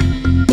you